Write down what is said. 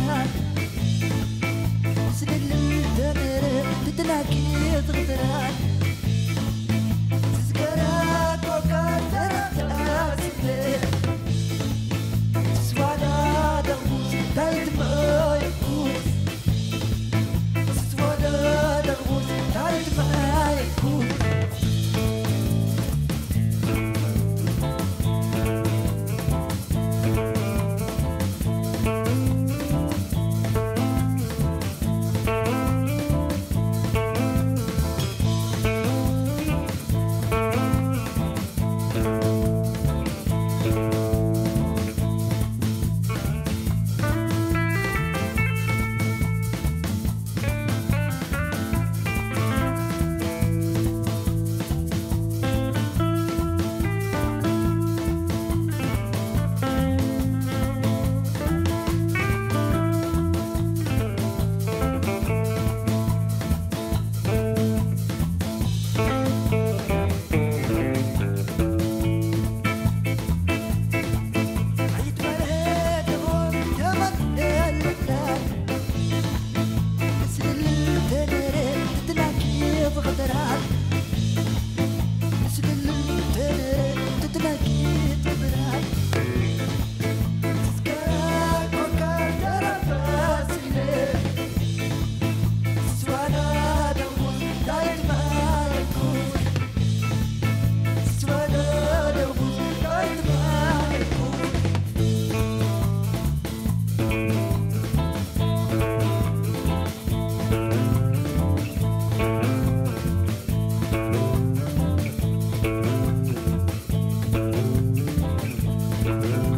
الحرام سند للدمر تتلاقي تغدران Bye.